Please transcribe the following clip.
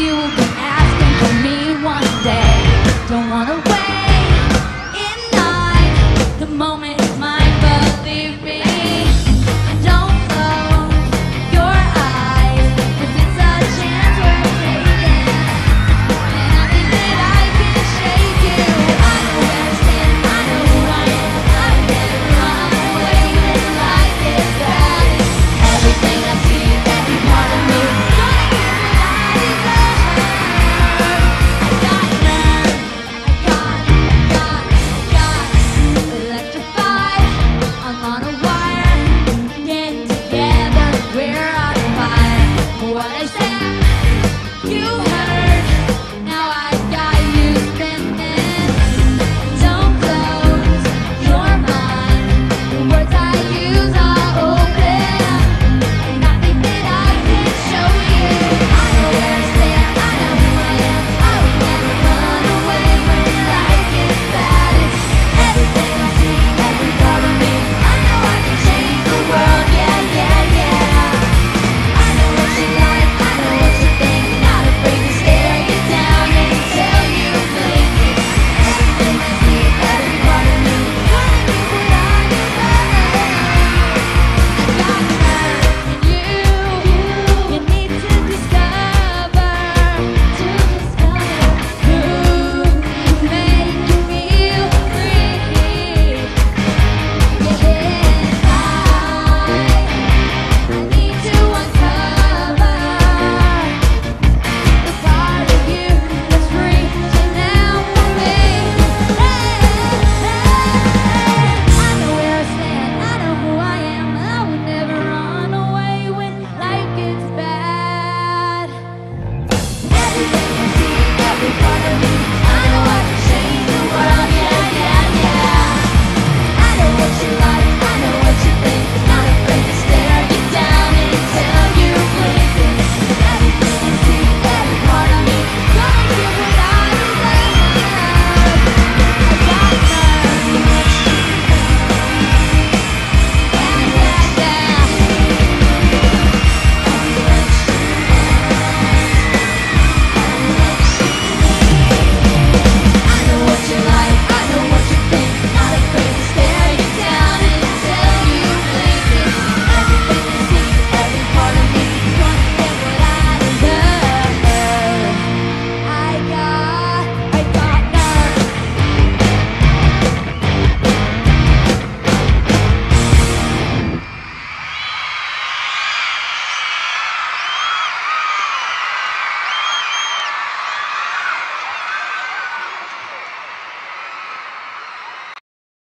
You've been asking for me one day. Don't wanna wait in night, the moment.